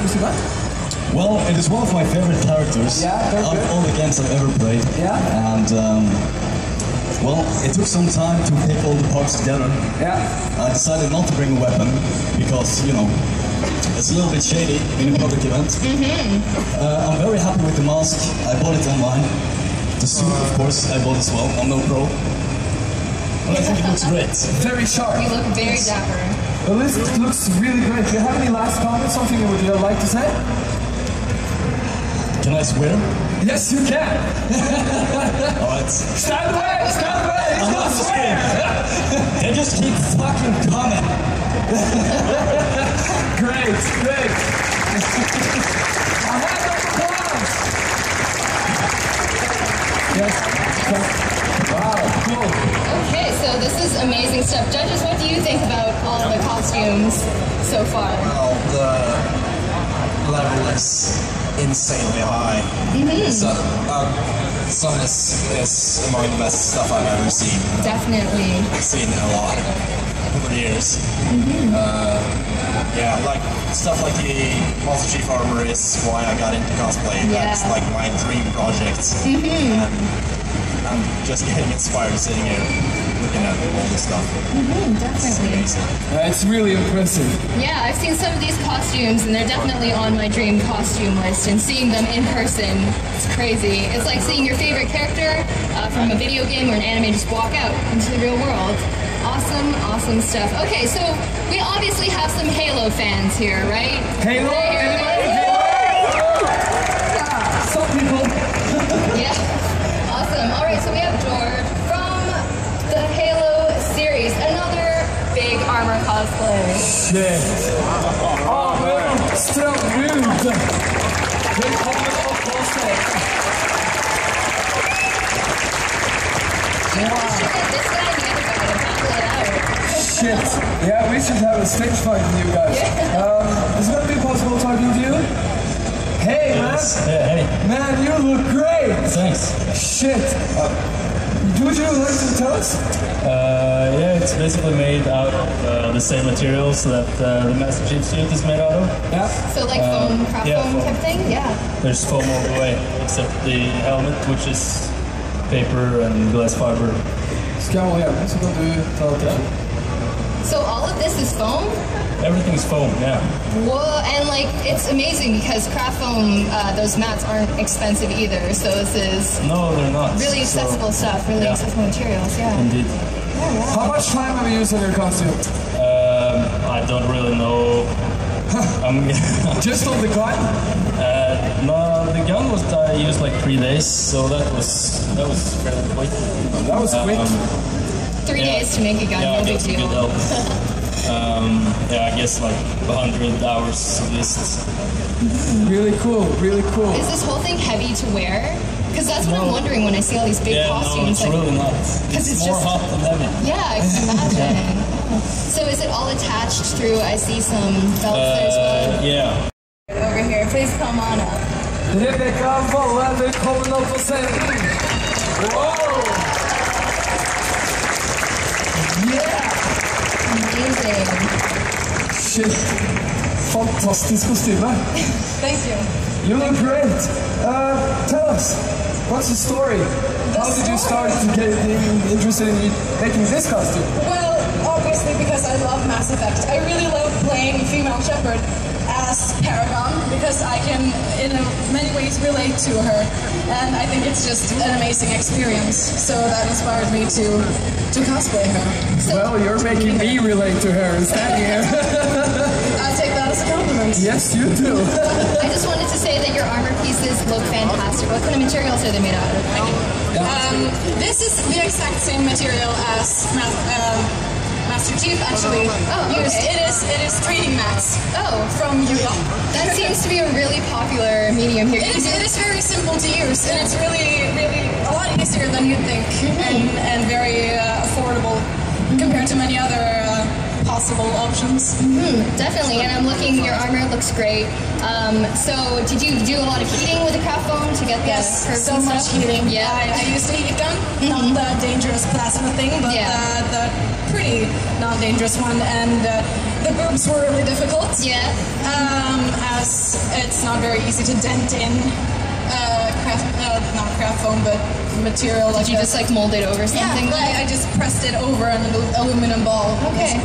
Musikant? Well, it is one of my favorite characters Yeah, of good. all the games I've ever played. Yeah. And, um, well, it took some time to pick all the parts together. Ja. I decided not to bring a weapon because, you know, it's a little bit shady in a public event. Uh, I'm very happy with the mask. I bought it online. The suit, of course, I bought as well. I'm no pro. But I think it looks great. Very sharp. You look very dapper. Well, this looks really great. Do you have any last comments? Something you would like to say? Can I swear? Yes, you can. Oh, Alright. Stand away! Stand away! He's I'm gonna not swear! They just keep fucking coming. Great, great. A hand of applause. Yes. This is amazing stuff. Judges, what do you think about all the costumes so far? Well, the level is insanely high. So, uh, some is, is among the best stuff I've ever seen. Definitely. I've seen a lot over the years. Uh, yeah, like stuff like the Master Chief armor is why I got into cosplay. That's like my dream project. And I'm just getting inspired sitting here looking at all this stuff. It's Definitely. amazing. Uh, it's really impressive. Yeah, I've seen some of these costumes, and they're definitely on my dream costume list. And seeing them in person, it's crazy. It's like seeing your favorite character uh, from a video game or an anime just walk out into the real world. Awesome, awesome stuff. Okay, so we obviously have some Halo fans here, right? Halo, Right here. anybody? Yeah, some people. Guy and the other guy to battle it out. Shit. Yeah, we should have a stage fight with you guys. Um, is it gonna be possible talking to you? Hey, man. Hey, hey. Man, you look great. Thanks. Shit. Uh, would you like to tell us? Uh, yeah, it's basically made out of uh, the same materials that uh, the Master Chief suit is made out of. Yeah. So like foam, craft yeah, foam foam. type thing? Yeah. There's foam all the way, except the helmet, which is paper and glass fiber. Ska jag igen så kan du ta det. So all of this is foam? Everything's foam, yeah. Whoa, and like it's amazing because craft foam, uh, those mats aren't expensive either. So this is No, they're not. really So, accessible stuff, really yeah. accessible materials. Yeah. Indeed. How much time have you used on your costume? Um, I don't really know. I'm, Just on the gun? uh, no, the gun was I used like three days, so that was that was fairly quick. That was quick. Three Yeah. days to make a gun, Yeah, no big that's a good deal. help. um, yeah, I guess like 100 hours at least. Really cool, really cool. Is this whole thing heavy to wear? Because that's what I'm wondering when I see all these big Yeah, no, costumes. it's like, really not. 'Cause It's, it's more just- hot than heavy. Yeah, I can imagine. so is it all attached through? I see some belts there as well. Uh, yeah. Over here, please come on up. Rebecca Wolle, välkommen upp på scenen. Wow! Yeah! Amazing. Shit. Fantastisk kostyme. Thank you. You look great. Uh, tell us, what's the story? How did you start to get interested in making this costume? Well, obviously because I love Mass Effect. I really love playing female Shepard as Paragon because I can, in many ways, relate to her, and I think it's just an amazing experience. So that inspired me to to cosplay her. Well, you're making me relate to her standing here. I take that as a compliment. yes, you do. I just wanted to say that your armor pieces look fantastic. What kind of materials are they made out of? Um, this is the exact same material as uh, Master Chief actually Oh, used. Oh, okay. It is it is 3D mats Oh, from Yuya. that seems to be a really popular medium here. It is, it is very simple to use, and it's really, really a lot easier than you'd think, and, and very uh, affordable compared to many other uh, possible options. Definitely, and I'm looking. Your armor looks great. Um, so, did you do a lot of heating with the craft foam to get the Yes, curves so much stuff? heating. Yeah. I, I used a heat gun, not the dangerous plasma thing, but Yeah. the, the pretty non-dangerous one, and uh, the boobs were really difficult. yeah. Um, as it's not very easy to dent in uh, craft, uh, not craft foam, but material like Did you that. just like mold it over something? yeah, like, I just pressed it over an alu- aluminum ball. Okay.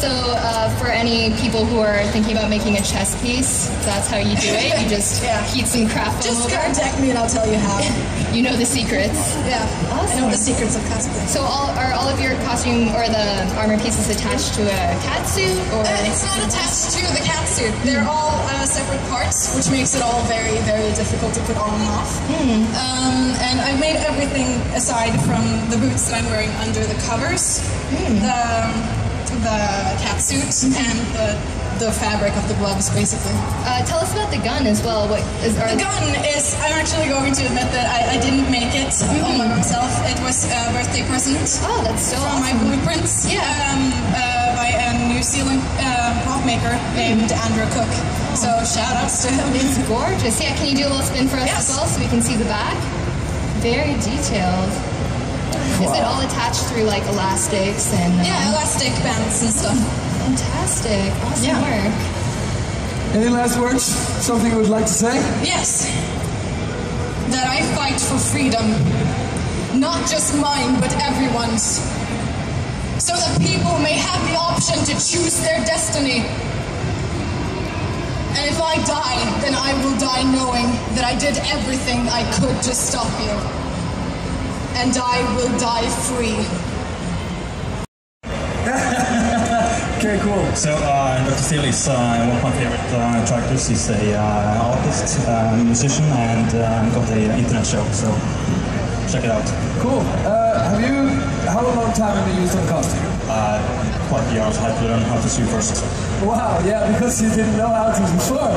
So uh, for any people who are thinking about making a chess piece, that's how you do it. You just Yeah. heat some craft foam Just over. contact me and I'll tell you how. You know the secrets. yeah, I know the secrets of cosplay. So all are all of your costume or the armor pieces attached to a cat suit or Uh, it's not attached to the cat suit. They're all uh, separate parts, which makes it all very, very difficult to put on and off. Um, and I've made everything aside from the boots that I'm wearing under the covers, the the cat suit, and the the fabric of the gloves, basically. Uh, tell us about the gun as well. What is are The gun is, I'm actually going to admit that I, I didn't make it all by myself. It was a birthday present Oh, that's so from my awesome. blueprints um, uh, by a New Zealand uh, prop maker named Andrew Cook. So shout outs to him. It's gorgeous. Yeah, can you do a little spin for us Yes. as well so we can see the back? Very detailed. Is it all attached through like elastics and um, Yeah, elastic bands and stuff. fantastic. Awesome Yeah. work. Any last words? Something you would like to say? Yes, that I fight for freedom, not just mine, but everyone's. So that people may have the option to choose their destiny. And if I die, then I will die knowing that I did everything I could to stop you. And I will die free. Okay, cool. So, uh, Dr. Steel is uh, one of my favorite uh, characters. He's a uh, artist, uh, musician, and uh, got a internet show. So, check it out. Cool. Uh, have you, how long time have you used on costume? Quite a year. I had to learn how to sew first. Wow, yeah, because you didn't know how to before.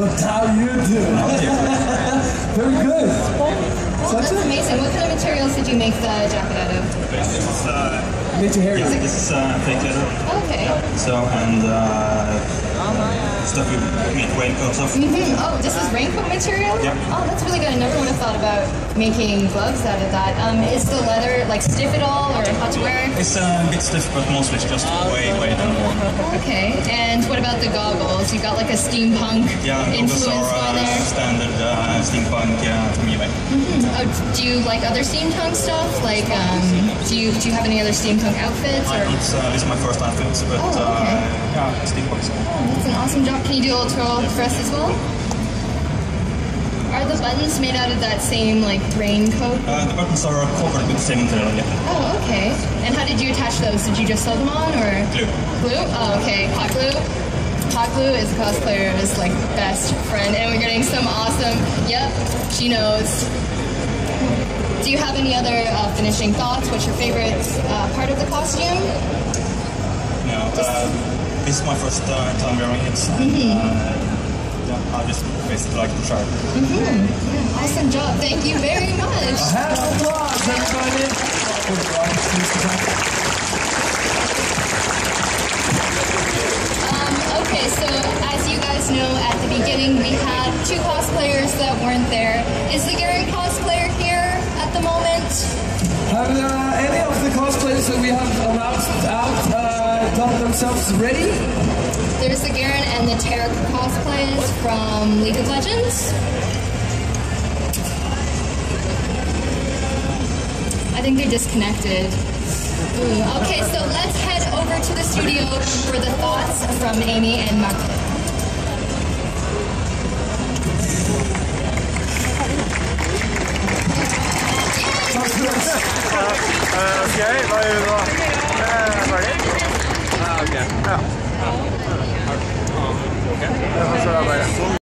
But now you do. Very good. Well, that's amazing. What kind of materials did you make the jacket out of? This is, uh, Need to hear you. this is uh, fake leather. Okay. So, and uh, stuff you make raincoats of. Mhm. Oh, this is raincoat material? Yeah. Oh, that's really good. I never would have thought about making gloves out of that. Um, is the leather like stiff at all or hot to wear? It's uh, a bit stiff, but mostly it's just way, way warm. Okay. And what about the goggles? You got like a steampunk Yeah, influence on there. standard uh, steampunk uh, from eBay. Oh, do you like other steampunk stuff? Like, um, do you do you have any other steampunk outfits? Or don't, uh, this is my first outfit, but Oh, okay. uh, yeah, steampunk. oh, that's an awesome job. Can you do a little twirl for us as well? Are the buttons made out of that same like raincoat? Uh, the buttons are covered with the same material, yeah. Oh, okay. And how did you attach those? Did you just sew them on or Glue. Glue? Oh, okay. Hot glue. Hot is a cosplayer's like best friend, and we're getting some awesome. Yep, she knows. Do you have any other uh, finishing thoughts? What's your favorite uh, part of the costume? You know, uh, this is my first uh, time wearing it. And, uh, yeah, I just basically like the shirt. Awesome job. Thank you very much. Hand of applause, everybody. Themselves ready? There's the Garen and the Taric cosplays from League of Legends. I think they're disconnected. Ooh, Okay, so let's head over to the studio for the thoughts from Amy and Mark. Okej, vad är det då? Eh, Färdig? Yeah. Oh. Okay.